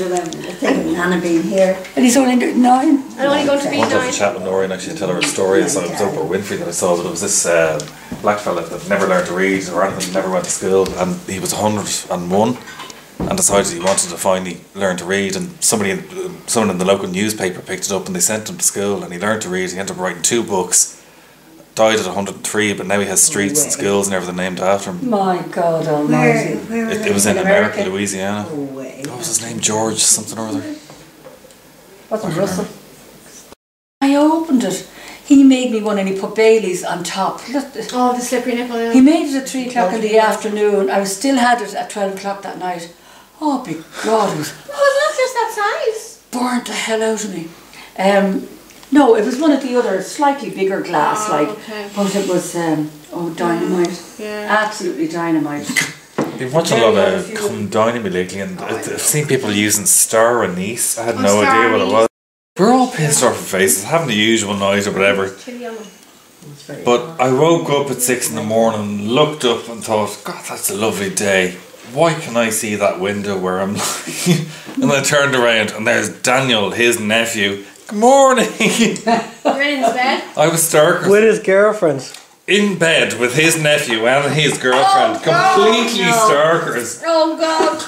should have been, I think Nana being here. And he's only nine. I'm only going to be I wanted to have a chat with Nori and actually tell her a story. So it was Oprah Winfrey that I saw, but it was this uh, black fella that never learned to read or anything, never went to school, and he was 101 and decided he wanted to finally learn to read. And somebody, in- someone in the local newspaper picked it up and they sent him to school, and he learned to read. He ended up writing two books. Died at 103, but now he has streets and schools and everything named after him. My God Where, Almighty. where It, it was in In America, America. Louisiana. No way. What was his name? George something or other. Wasn't Russell? I opened it. He made me one and he put Bailey's on top. Oh, the slippery nipple. yeah. He made it at three o'clock in the afternoon. I was still had it at twelve o'clock that night. Oh, big God, it was Oh, it's not just that size. burnt the hell out of me. Um, no, it was one of the other slightly bigger glass, Oh, like, okay. but it was um, oh dynamite, Yeah. absolutely dynamite. Been watching a lot well, of if you- Come Me lately, and oh, I've I've seen people using star anise. I had Oh, no star idea what it was. We're all pissed off our faces, having the usual noise or whatever. Chili on them. But I woke up at six in the morning, looked up, and thought, God, that's a lovely day. Why can I see that window where I'm lying? and I turned around, and there's Daniel, his nephew. Good morning. You're in his bed. I was stark With his girlfriend. In bed with his nephew and his girlfriend, Oh, God, completely no. starkers. Oh God.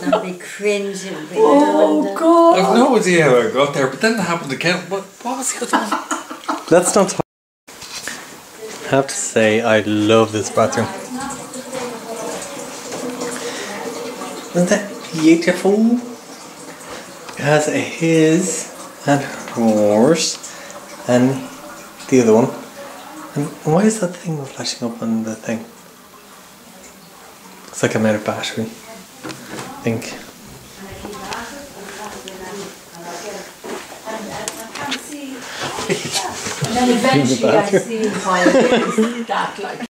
Don't be cringing. Be Oh doing God! I've no idea how I got there, but then it happened again. What, what was the other one? Let's not talk. I have to say, I love this bathroom. Isn't that beautiful? It has a his and hers and the other one. And why is that thing flashing up on the thing? It's like I'm out of battery. I think. And then eventually I see why it is that like.